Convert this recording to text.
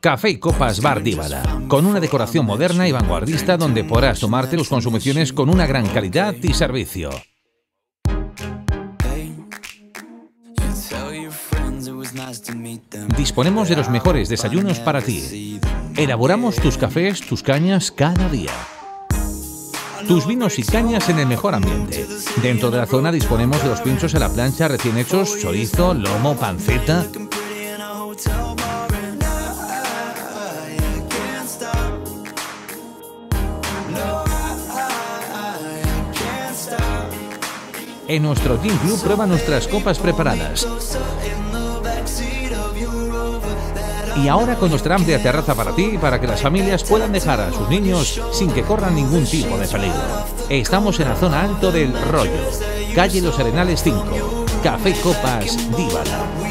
Café y Copas Bar Díbala, con una decoración moderna y vanguardista donde podrás tomarte tus consumiciones con una gran calidad y servicio. Disponemos de los mejores desayunos para ti. Elaboramos tus cafés, tus cañas cada día. Tus vinos y cañas en el mejor ambiente. Dentro de la zona disponemos de los pinchos a la plancha recién hechos, chorizo, lomo, panceta. En nuestro Team Club prueba nuestras copas preparadas. Y ahora con nuestra amplia terraza para ti, para que las familias puedan dejar a sus niños sin que corran ningún tipo de peligro. Estamos en la zona alto del Rollo, calle Los Arenales 5, Café Copas Díbala.